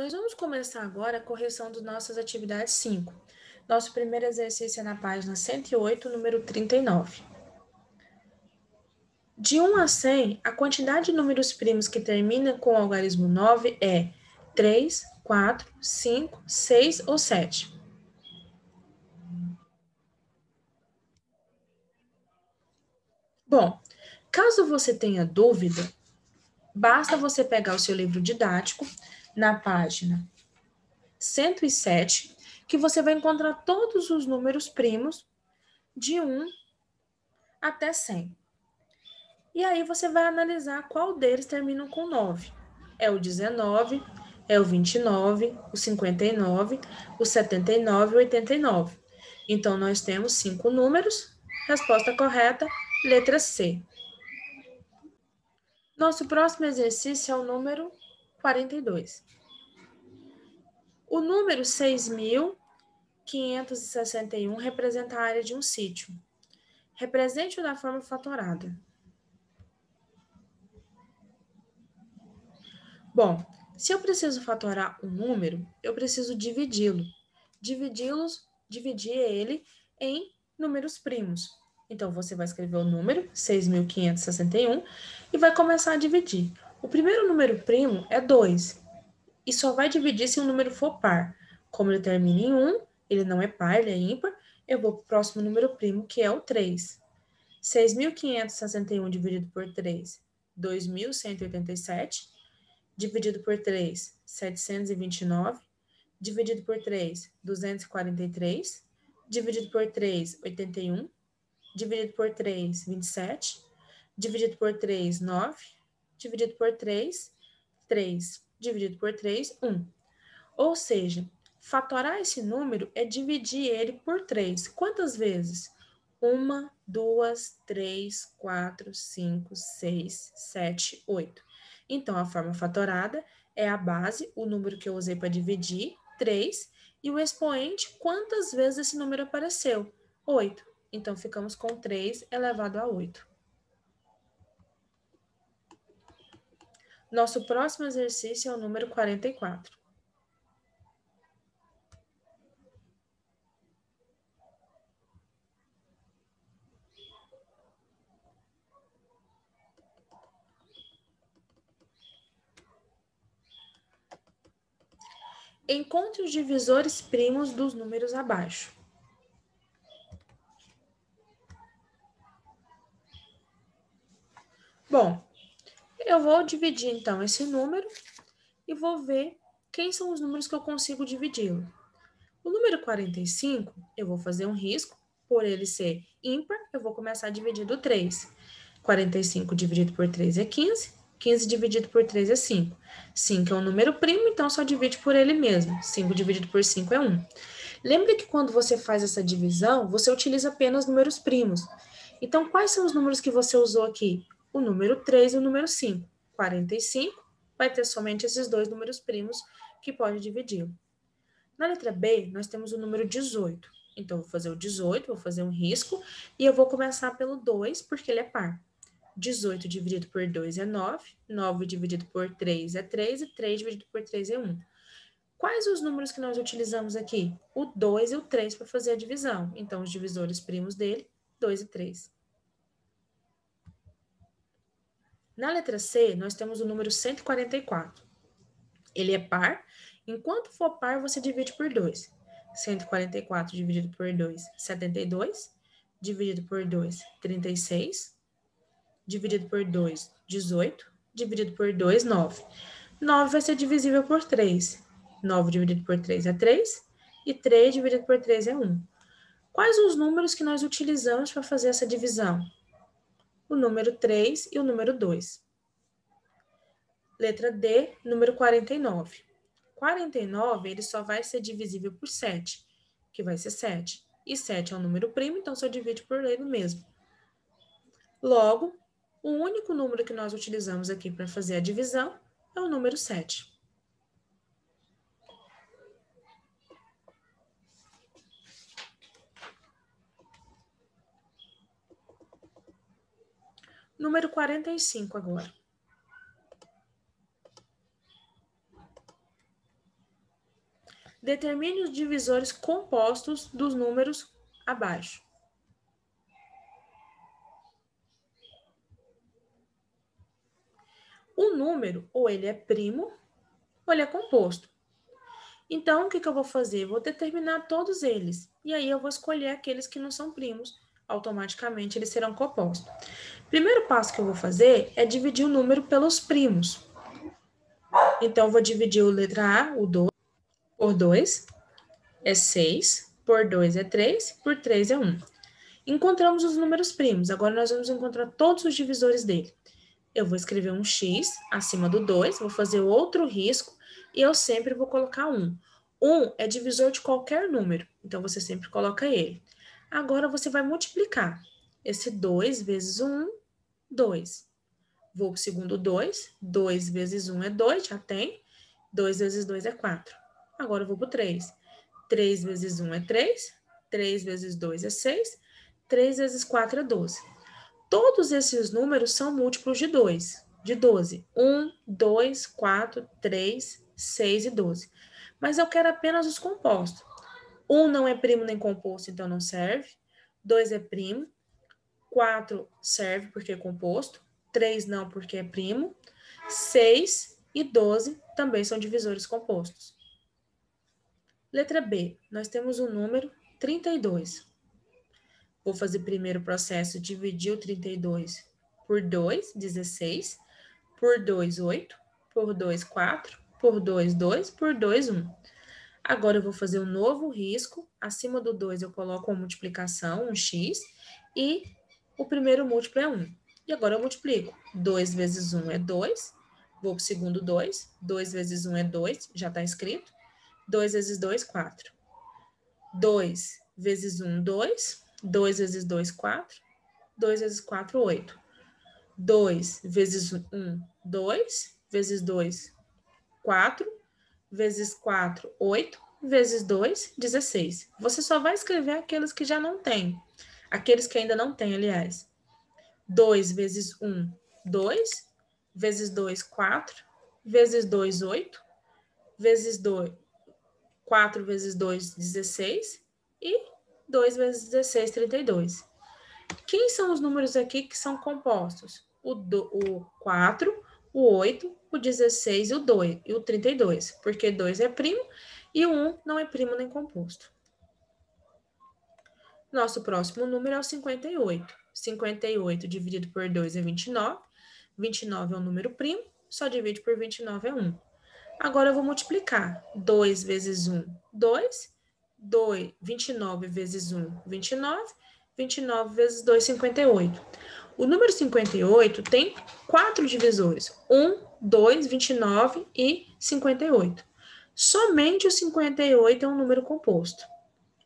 Nós vamos começar agora a correção das nossas atividades 5. Nosso primeiro exercício é na página 108, número 39. De 1 a 100, a quantidade de números primos que termina com o algarismo 9 é 3, 4, 5, 6 ou 7. Bom, caso você tenha dúvida, basta você pegar o seu livro didático na página 107, que você vai encontrar todos os números primos de 1 até 100. E aí você vai analisar qual deles terminam com 9. É o 19, é o 29, o 59, o 79 e o 89. Então, nós temos cinco números. Resposta correta, letra C. Nosso próximo exercício é o número 42. O número 6.561 representa a área de um sítio. Represente-o da forma fatorada. Bom, se eu preciso fatorar um número, eu preciso dividi-lo. Dividi-los, dividir ele em números primos. Então, você vai escrever o número, 6.561, e vai começar a dividir. O primeiro número primo é 2, e só vai dividir se o número for par. Como ele termina em 1, ele não é par, ele é ímpar, eu vou para o próximo número primo, que é o 3. 6.561 dividido por 3, 2.187. Dividido por 3, 729. Dividido por 3, 243. Dividido por 3, 81. Dividido por 3, 27. Dividido por 3, 9 dividido por 3, 3, dividido por 3, 1. Ou seja, fatorar esse número é dividir ele por 3. Quantas vezes? 1, 2, 3, 4, 5, 6, 7, 8. Então, a forma fatorada é a base, o número que eu usei para dividir, 3, e o expoente, quantas vezes esse número apareceu? 8. Então, ficamos com 3 elevado a 8. Nosso próximo exercício é o número 44. Encontre os divisores primos dos números abaixo. Bom, eu vou dividir, então, esse número e vou ver quem são os números que eu consigo dividi-lo. O número 45, eu vou fazer um risco, por ele ser ímpar, eu vou começar a dividir do 3. 45 dividido por 3 é 15, 15 dividido por 3 é 5. 5 é um número primo, então só divide por ele mesmo. 5 dividido por 5 é 1. Lembre que quando você faz essa divisão, você utiliza apenas números primos. Então, quais são os números que você usou aqui? O número 3 e o número 5. 45 vai ter somente esses dois números primos que pode dividi-lo. Na letra B, nós temos o número 18. Então, eu vou fazer o 18, vou fazer um risco, e eu vou começar pelo 2, porque ele é par. 18 dividido por 2 é 9, 9 dividido por 3 é 3, e 3 dividido por 3 é 1. Quais os números que nós utilizamos aqui? O 2 e o 3 para fazer a divisão. Então, os divisores primos dele, 2 e 3. Na letra C, nós temos o número 144. Ele é par. Enquanto for par, você divide por 2. 144 dividido por 2, 72. Dividido por 2, 36. Dividido por 2, 18. Dividido por 2, 9. 9 vai ser divisível por 3. 9 dividido por 3 é 3. E 3 dividido por 3 é 1. Quais os números que nós utilizamos para fazer essa divisão? O número 3 e o número 2. Letra D, número 49. 49, ele só vai ser divisível por 7, que vai ser 7. E 7 é um número primo, então só divide por ele mesmo. Logo, o único número que nós utilizamos aqui para fazer a divisão é o número 7. Número 45 agora. Determine os divisores compostos dos números abaixo. O número, ou ele é primo, ou ele é composto. Então, o que, que eu vou fazer? Vou determinar todos eles. E aí eu vou escolher aqueles que não são primos. Automaticamente eles serão compostos. Primeiro passo que eu vou fazer é dividir o número pelos primos. Então, eu vou dividir o letra A, o 2, por 2 é 6, por 2 é 3, por 3 é 1. Encontramos os números primos. Agora nós vamos encontrar todos os divisores dele. Eu vou escrever um x acima do 2, vou fazer outro risco e eu sempre vou colocar 1. 1 é divisor de qualquer número, então você sempre coloca ele. Agora você vai multiplicar. Esse 2 vezes 1, 2. Vou para o segundo 2. 2 vezes 1 é 2, já tem. 2 vezes 2 é 4. Agora eu vou para o 3. 3 vezes 1 é 3. 3 vezes 2 é 6. 3 vezes 4 é 12. Todos esses números são múltiplos de 2, de 12. 1, 2, 4, 3, 6 e 12. Mas eu quero apenas os compostos. 1 não é primo nem composto, então não serve. 2 é primo. 4 serve porque é composto. 3 não, porque é primo. 6 e 12 também são divisores compostos. Letra B, nós temos o número 32. Vou fazer primeiro o processo, dividir o 32 por 2, 16, por 2, 8, por 2, 4, por 2, 2, por 2, 1. Agora eu vou fazer um novo risco. Acima do 2 eu coloco uma multiplicação, um x, e o primeiro múltiplo é 1. E agora eu multiplico. 2 vezes 1 é 2. Vou para o segundo 2. 2 vezes 1 é 2, já está escrito. 2 vezes 2, 4. 2 vezes 1, 2. 2 vezes 2, 4. 2 vezes 4, 8. 2 vezes 1, 2. Vezes 2, 4 vezes 4, 8, vezes 2, 16. Você só vai escrever aqueles que já não tem. Aqueles que ainda não tem, aliás. 2 vezes 1, 2. Vezes 2, 4. Vezes 2, 8. Vezes 2, 4 vezes 2, 16. E 2 vezes 16, 32. Quem são os números aqui que são compostos? O, do, o 4, o 8, o 16 e o 2, e o 32, porque 2 é primo e o 1 não é primo nem composto. Nosso próximo número é o 58. 58 dividido por 2 é 29. 29 é um número primo, só divide por 29 é 1. Agora eu vou multiplicar. 2 vezes 1, 2. 2 29 vezes 1, 29. 29 vezes 2, 58. O número 58 tem quatro divisores: 1, 2, 29 e 58. Somente o 58 é um número composto.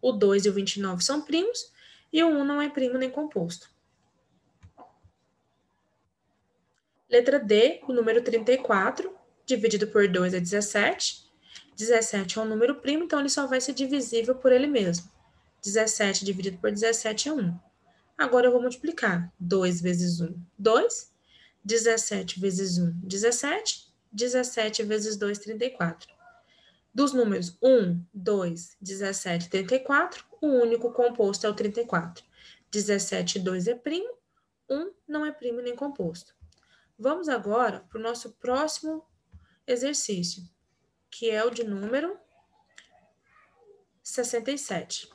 O 2 e o 29 são primos e o 1 não é primo nem composto. Letra D, o número 34, dividido por 2 é 17. 17 é um número primo, então ele só vai ser divisível por ele mesmo. 17 dividido por 17 é 1. Agora eu vou multiplicar. 2 vezes 1, 2. 17 vezes 1, 17. 17 vezes 2, 34. Dos números 1, 2, 17 34, o único composto é o 34. 17 e 2 é primo, 1 não é primo nem composto. Vamos agora para o nosso próximo exercício, que é o de número 67.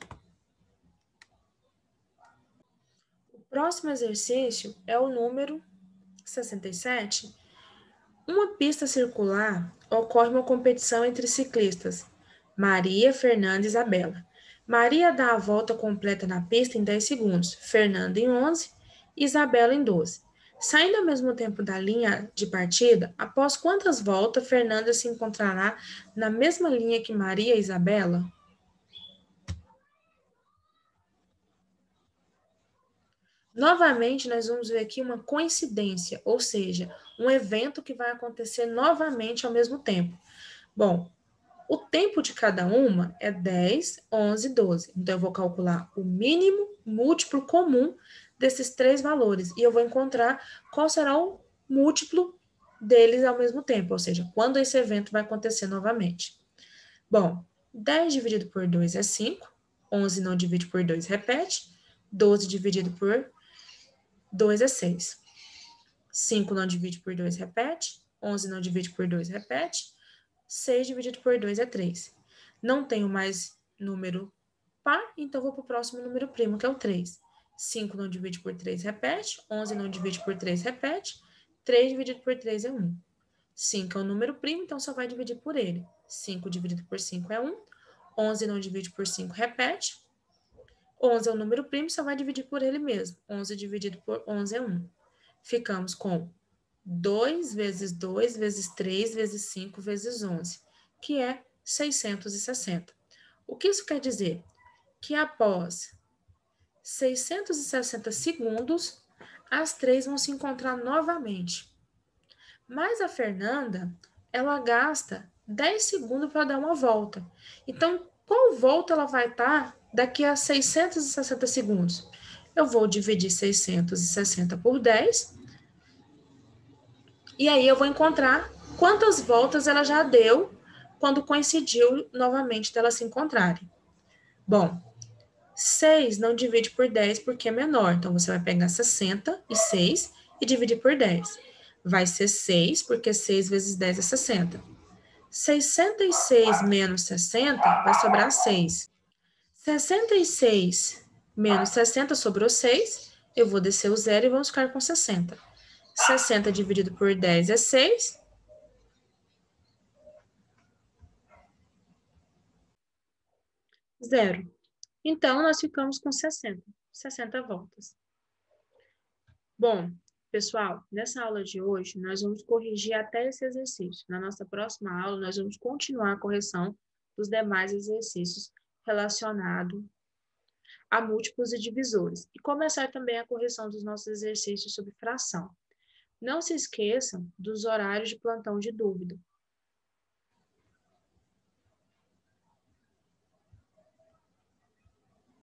Próximo exercício é o número 67. Uma pista circular ocorre uma competição entre ciclistas Maria, Fernanda e Isabela. Maria dá a volta completa na pista em 10 segundos, Fernanda em 11 e Isabela em 12. Saindo ao mesmo tempo da linha de partida, após quantas voltas Fernanda se encontrará na mesma linha que Maria e Isabela? Novamente, nós vamos ver aqui uma coincidência, ou seja, um evento que vai acontecer novamente ao mesmo tempo. Bom, o tempo de cada uma é 10, 11, 12. Então, eu vou calcular o mínimo múltiplo comum desses três valores e eu vou encontrar qual será o múltiplo deles ao mesmo tempo, ou seja, quando esse evento vai acontecer novamente. Bom, 10 dividido por 2 é 5. 11 não divide por 2, repete. 12 dividido por 2 é 6. 5 não divide por 2, repete. 11 não divide por 2, repete. 6 dividido por 2 é 3. Não tenho mais número par, então vou para o próximo número primo, que é o 3. 5 não divide por 3, repete. 11 não divide por 3, repete. 3 dividido por 3 é 1. 5 é um número primo, então só vai dividir por ele. 5 dividido por 5 é 1. 11 não divide por 5, repete. 11 é um número primo, só vai dividir por ele mesmo. 11 dividido por 11 é 1. Ficamos com 2 vezes 2 vezes 3 vezes 5 vezes 11, que é 660. O que isso quer dizer? Que após 660 segundos, as três vão se encontrar novamente. Mas a Fernanda, ela gasta 10 segundos para dar uma volta. Então, qual volta ela vai estar daqui a 660 segundos? Eu vou dividir 660 por 10. E aí eu vou encontrar quantas voltas ela já deu quando coincidiu novamente delas se encontrarem. Bom, 6 não divide por 10 porque é menor. Então, você vai pegar 66 e dividir por 10. Vai ser 6, porque 6 vezes 10 é 60. 66 menos 60 vai sobrar 6. 66 menos 60 sobrou 6. Eu vou descer o zero e vamos ficar com 60. 60 dividido por 10 é 6. Zero. Então, nós ficamos com 60, 60 voltas. Bom, pessoal, nessa aula de hoje, nós vamos corrigir até esse exercício. Na nossa próxima aula, nós vamos continuar a correção dos demais exercícios relacionados a múltiplos e divisores. E começar também a correção dos nossos exercícios sobre fração. Não se esqueçam dos horários de plantão de dúvida.